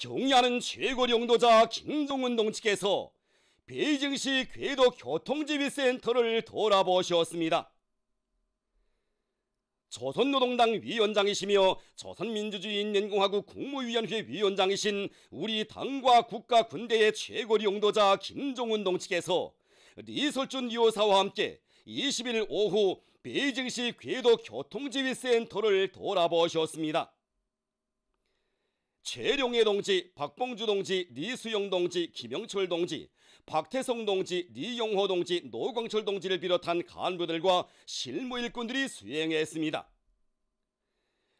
경의하는 최고 용도자 김종은 동지께서 베이징시 궤도 교통지휘센터를 돌아보셨습니다. 조선노동당 위원장이시며 조선민주주의인민공화국 국무위원회 위원장이신 우리 당과 국가 군대의 최고 용도자 김종은 동지께서 리설준 요사와 함께 20일 오후 베이징시 궤도 교통지휘센터를 돌아보셨습니다. 최룡해 동지, 박봉주 동지, 리수영 동지, 김영철 동지, 박태성 동지, 리용호 동지, 노광철 동지를 비롯한 간부들과 실무 일꾼들이 수행했습니다.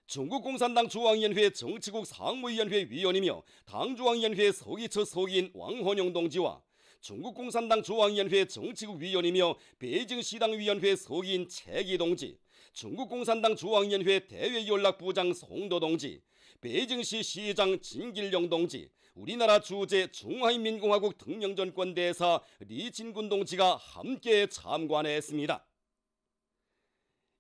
중국 공산당 중앙위원회 정치국 상무위원회 위원이며 당중앙위원회 서기처 서기인 왕헌영 동지와 중국 공산당 중앙위원회 정치국 위원이며 베이징 시당위원회 서기인 최기 동지, 중국 공산당 중앙위원회 대외연락부장 송도 동지, 베이징시 시장 진길령 동지, 우리나라 주재 중화인민공화국 등령전권 대사 리진군 동지가 함께 참관했습니다.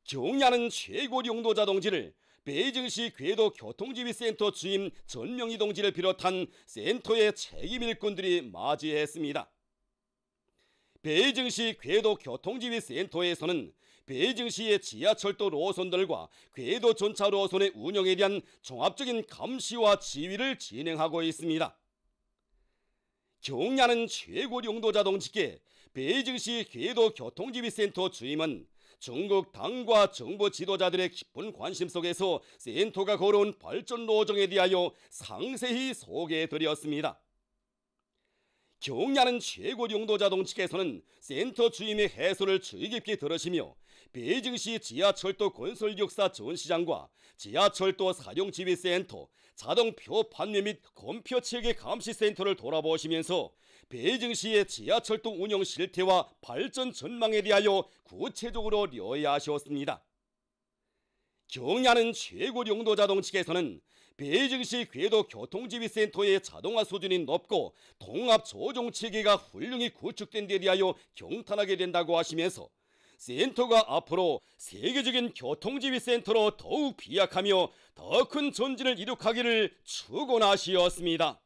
경의하는 최고 용도자 동지를 베이징시 궤도 교통지휘센터 주임 전명희 동지를 비롯한 센터의 책임 일꾼들이 맞이했습니다. 베이징시 궤도 교통지휘센터에서는 베이징시의 지하철도 노선들과 궤도 전차 노선의 운영에 대한 종합적인 감시와 지휘를 진행하고 있습니다. 경의하는 최고 용도자 동지께 베이징시 궤도 교통지휘센터 주임은 중국 당과 정부 지도자들의 깊은 관심 속에서 센터가 걸어온 발전 노정에 대하여 상세히 소개해드렸습니다. 경애하는 최고 령도자 동지께서는 센터 주임의 해설을 주의 깊게 들으시며 베이징시 지하철도 건설 역사 전시장과 지하철도 사령지휘센터, 자동표 판매 및 검표 체계 감시 센터를 돌아보시면서 베이징시의 지하철도 운영 실태와 발전 전망에 대하여 구체적으로 료해하셨습니다. 경애하는 최고 령도자 동지께서는 베이징시 궤도 교통지휘센터의 자동화 수준이 높고 통합 조종 체계가 훌륭히 구축된 데 대하여 경탄하게 된다고 하시면서 센터가 앞으로 세계적인 교통지휘센터로 더욱 비약하며 더 큰 전진을 이룩하기를 축원하시었습니다.